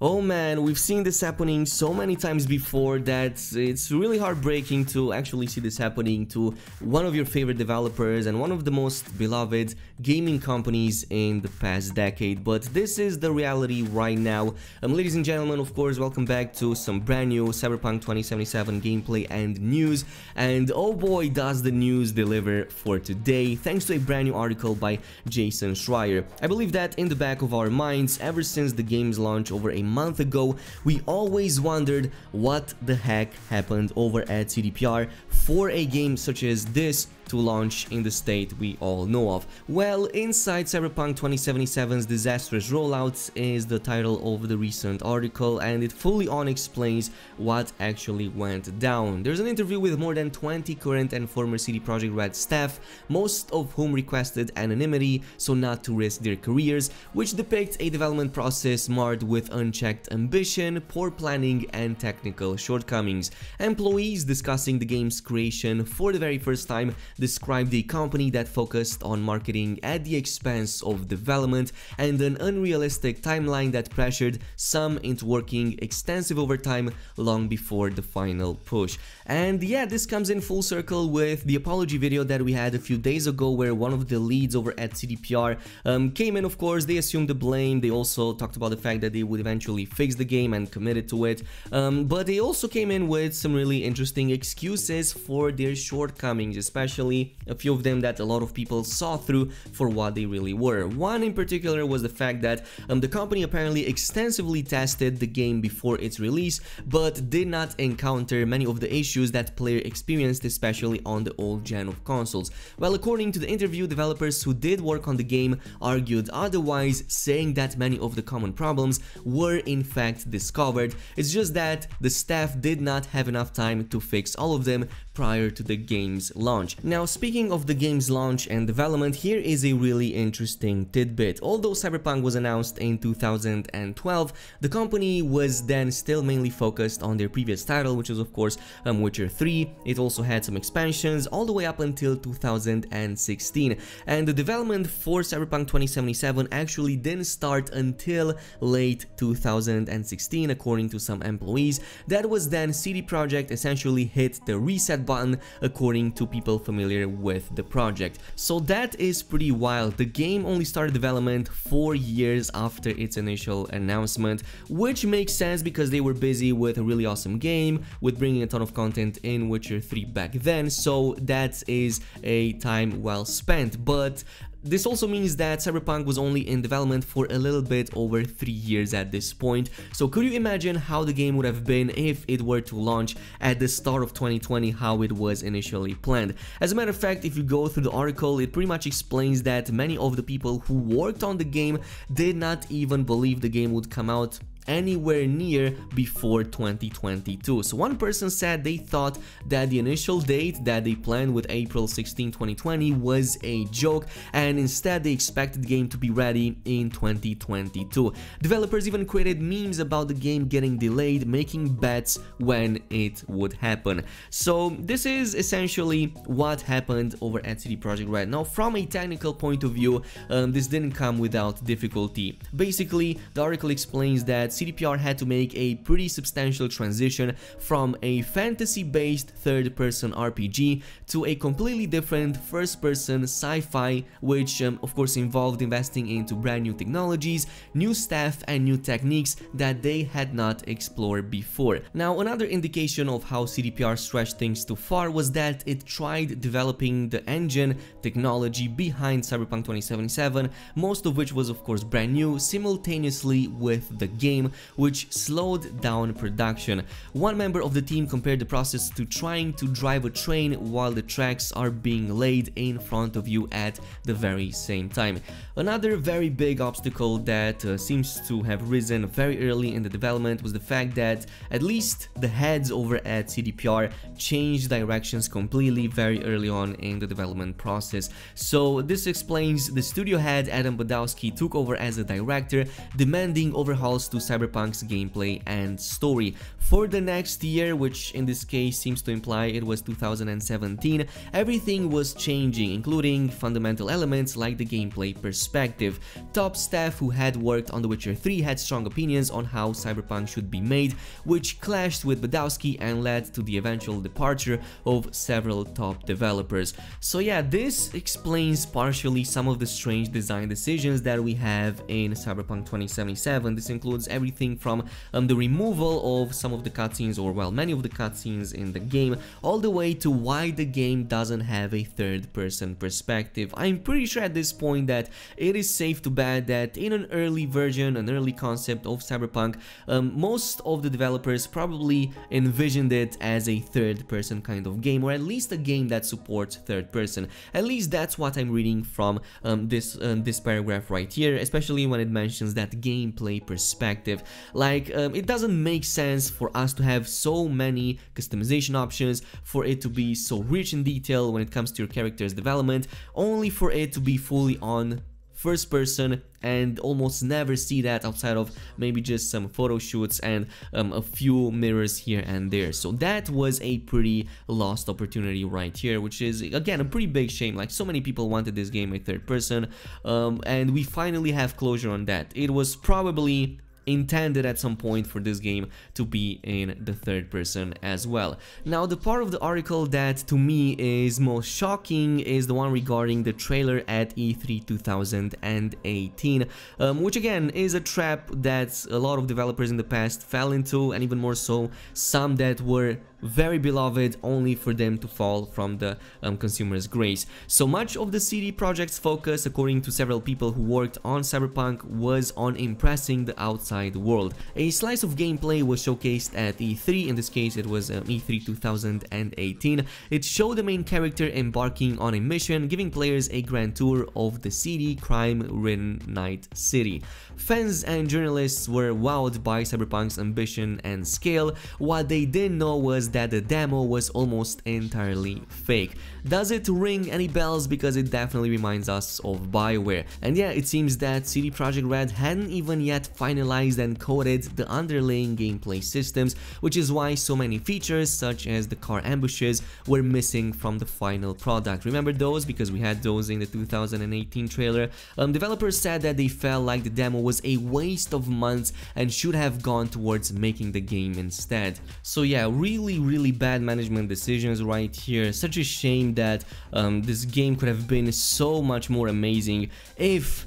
Oh man, we've seen this happening so many times before that it's really heartbreaking to actually see this happening to one of your favorite developers and one of the most beloved gaming companies in the past decade. But this is the reality right now. Um, ladies and gentlemen, of course, welcome back to some brand new Cyberpunk 2077 gameplay and news. And oh boy, does the news deliver for today, thanks to a brand new article by Jason Schreier. I believe that in the back of our minds, ever since the game's launch over a month ago, we always wondered what the heck happened over at CDPR for a game such as this to launch in the state we all know of. Well, inside Cyberpunk 2077's disastrous rollouts is the title of the recent article and it fully on explains what actually went down. There's an interview with more than 20 current and former CD Projekt Red staff, most of whom requested anonymity so not to risk their careers, which depicts a development process marred with unchecked ambition, poor planning and technical shortcomings. Employees discussing the game's creation for the very first time described a company that focused on marketing at the expense of development and an unrealistic timeline that pressured some into working extensive overtime long before the final push. And yeah, this comes in full circle with the apology video that we had a few days ago where one of the leads over at CDPR um, came in, of course, they assumed the blame, they also talked about the fact that they would eventually fix the game and committed to it, um, but they also came in with some really interesting excuses for their shortcomings, especially especially a few of them that a lot of people saw through for what they really were. One in particular was the fact that um, the company apparently extensively tested the game before its release, but did not encounter many of the issues that player experienced, especially on the old gen of consoles. Well, according to the interview, developers who did work on the game argued otherwise, saying that many of the common problems were in fact discovered. It's just that the staff did not have enough time to fix all of them prior to the game's launch. Now speaking of the game's launch and development, here is a really interesting tidbit. Although Cyberpunk was announced in 2012, the company was then still mainly focused on their previous title, which was of course um, Witcher 3. It also had some expansions all the way up until 2016. And the development for Cyberpunk 2077 actually didn't start until late 2016 according to some employees. That was then CD Projekt essentially hit the reset button according to people familiar with the project. So that is pretty wild. The game only started development 4 years after its initial announcement, which makes sense because they were busy with a really awesome game, with bringing a ton of content in Witcher 3 back then, so that is a time well spent. But this also means that Cyberpunk was only in development for a little bit over 3 years at this point, so could you imagine how the game would have been if it were to launch at the start of 2020 how it was initially planned. As a matter of fact, if you go through the article, it pretty much explains that many of the people who worked on the game did not even believe the game would come out anywhere near before 2022. So one person said they thought that the initial date that they planned with April 16, 2020 was a joke and instead they expected the game to be ready in 2022. Developers even created memes about the game getting delayed, making bets when it would happen. So this is essentially what happened over at CD Projekt Red. Now from a technical point of view, um, this didn't come without difficulty. Basically, the article explains that CDPR had to make a pretty substantial transition from a fantasy-based third-person RPG to a completely different first-person sci-fi, which um, of course involved investing into brand new technologies, new staff and new techniques that they had not explored before. Now another indication of how CDPR stretched things too far was that it tried developing the engine technology behind Cyberpunk 2077, most of which was of course brand new, simultaneously with the game game, which slowed down production. One member of the team compared the process to trying to drive a train while the tracks are being laid in front of you at the very same time. Another very big obstacle that uh, seems to have risen very early in the development was the fact that at least the heads over at CDPR changed directions completely very early on in the development process. So this explains the studio head Adam Badowski took over as a director, demanding overhauls to Cyberpunk's gameplay and story. For the next year, which in this case seems to imply it was 2017, everything was changing, including fundamental elements like the gameplay perspective. Top staff who had worked on The Witcher 3 had strong opinions on how Cyberpunk should be made, which clashed with Badowski and led to the eventual departure of several top developers. So yeah, this explains partially some of the strange design decisions that we have in Cyberpunk 2077. This includes everything from um, the removal of some of the cutscenes or well many of the cutscenes in the game all the way to why the game doesn't have a third person perspective. I'm pretty sure at this point that it is safe to bet that in an early version, an early concept of Cyberpunk, um, most of the developers probably envisioned it as a third person kind of game or at least a game that supports third person. At least that's what I'm reading from um, this, uh, this paragraph right here, especially when it mentions that gameplay perspective. Like, um, it doesn't make sense for us to have so many customization options, for it to be so rich in detail when it comes to your character's development, only for it to be fully on first person and almost never see that outside of maybe just some photo shoots and um, a few mirrors here and there. So that was a pretty lost opportunity right here which is again a pretty big shame. Like so many people wanted this game a third person um, and we finally have closure on that. It was probably intended at some point for this game to be in the third person as well. Now the part of the article that to me is most shocking is the one regarding the trailer at E3 2018 um, which again is a trap that a lot of developers in the past fell into and even more so some that were very beloved only for them to fall from the um, consumer's grace. So much of the CD Projekt's focus, according to several people who worked on Cyberpunk, was on impressing the outside world. A slice of gameplay was showcased at E3, in this case it was um, E3 2018. It showed the main character embarking on a mission, giving players a grand tour of the seedy, crime-ridden night city. Fans and journalists were wowed by Cyberpunk's ambition and scale, what they didn't know was that the demo was almost entirely fake. Does it ring any bells? Because it definitely reminds us of Bioware. And yeah, it seems that CD Projekt Red hadn't even yet finalized and coded the underlying gameplay systems, which is why so many features such as the car ambushes were missing from the final product. Remember those? Because we had those in the 2018 trailer. Um, developers said that they felt like the demo was a waste of months and should have gone towards making the game instead. So yeah, really really bad management decisions right here. Such a shame that um, this game could have been so much more amazing if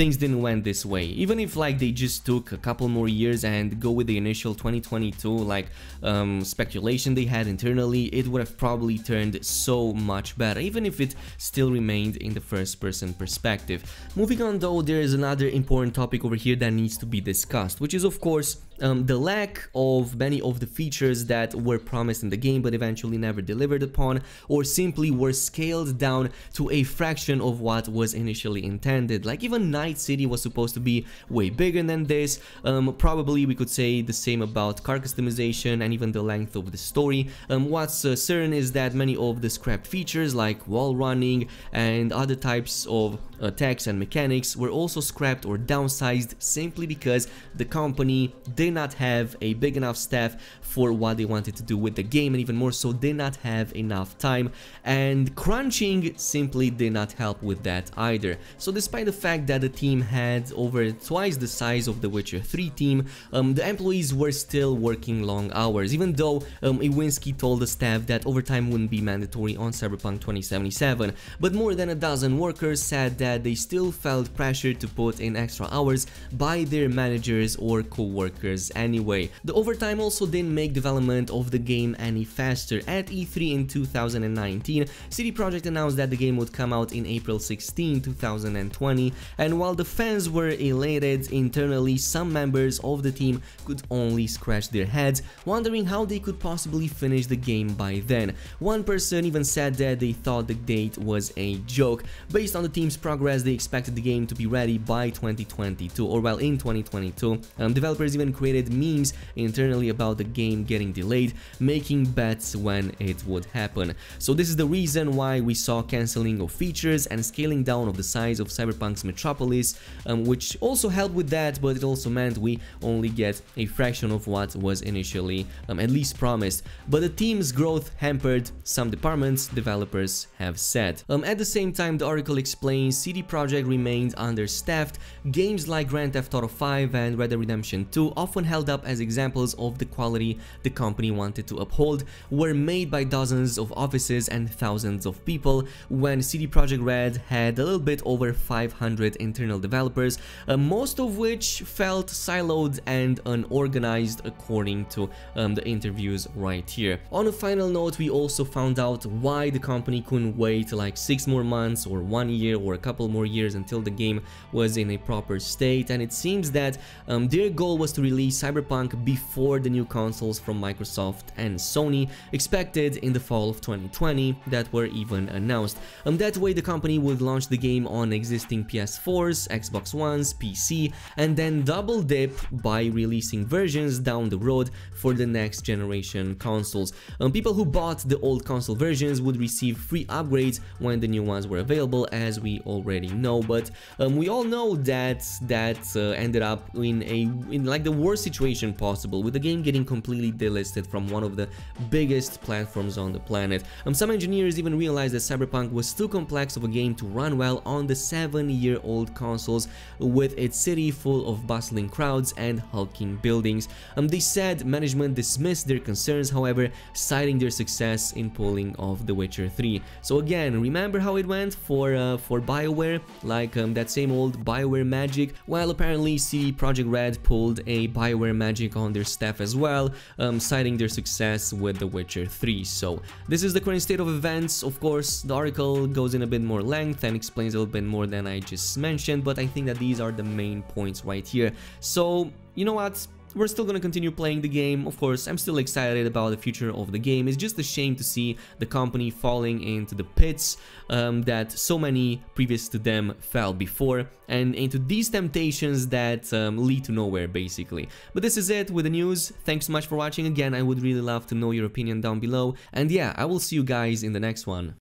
things didn't went this way. Even if like they just took a couple more years and go with the initial 2022 like um, speculation they had internally, it would have probably turned so much better, even if it still remained in the first person perspective. Moving on though, there is another important topic over here that needs to be discussed, which is of course um, the lack of many of the features that were promised in the game but eventually never delivered upon or simply were scaled down to a fraction of what was initially intended. Like even Night City was supposed to be way bigger than this, um, probably we could say the same about car customization and even the length of the story. Um, what's uh, certain is that many of the scrapped features like wall running and other types of attacks and mechanics were also scrapped or downsized simply because the company did not have a big enough staff for what they wanted to do with the game and even more so did not have enough time. And crunching simply did not help with that either. So despite the fact that the team had over twice the size of the Witcher 3 team, um, the employees were still working long hours even though um, Iwinski told the staff that overtime wouldn't be mandatory on Cyberpunk 2077 but more than a dozen workers said that they still felt pressure to put in extra hours by their managers or co-workers anyway. The overtime also didn't make development of the game any faster. At E3 in 2019, CD Projekt announced that the game would come out in April 16, 2020, and while the fans were elated internally, some members of the team could only scratch their heads, wondering how they could possibly finish the game by then. One person even said that they thought the date was a joke. Based on the team's progress, they expected the game to be ready by 2022, or well, in 2022. Um, developers even created memes internally about the game getting delayed, making bets when it would happen. So this is the reason why we saw cancelling of features and scaling down of the size of Cyberpunk's metropolis, um, which also helped with that, but it also meant we only get a fraction of what was initially um, at least promised. But the team's growth hampered some departments, developers have said. Um, at the same time, the article explains CD Projekt remained understaffed. Games like Grand Theft Auto 5 and Red Dead Redemption 2, often held up as examples of the quality the company wanted to uphold, were made by dozens of offices and thousands of people, when CD Projekt Red had a little bit over 500 internal developers, uh, most of which felt siloed and unorganized according to um, the interviews right here. On a final note, we also found out why the company couldn't wait like 6 more months or 1 year or a couple more years until the game was in a proper state and it seems that um, their goal was to release Cyberpunk before the new consoles from Microsoft and Sony expected in the fall of 2020 that were even announced. Um, that way the company would launch the game on existing PS4s, Xbox Ones, PC and then double dip by releasing versions down the road for the next generation consoles. Um, people who bought the old console versions would receive free upgrades when the new ones were available as we already know but um, we all know that that uh, ended up in a in like the worst situation possible with the game getting completely delisted from one of the biggest platforms on the planet. Um, some engineers even realized that Cyberpunk was too complex of a game to run well on the 7-year-old consoles with its city full of bustling crowds and hulking buildings. Um, they said management dismissed their concerns however citing their success in pulling off The Witcher 3. So again, remember how it went for uh, for BioWare, like um, that same old BioWare magic? Well, apparently CD Projekt Red pulled a BioWare magic on their staff as well, um, citing their success with The Witcher 3. So this is the current state of events. Of course, the article goes in a bit more length and explains a little bit more than I just mentioned, but I think that these are the main points right here. So, you know what? We're still gonna continue playing the game. Of course, I'm still excited about the future of the game. It's just a shame to see the company falling into the pits um, that so many previous to them fell before and into these temptations that um, lead to nowhere basically. But this is it with the news. Thanks so much for watching again. I would really love to know your opinion down below. And yeah, I will see you guys in the next one.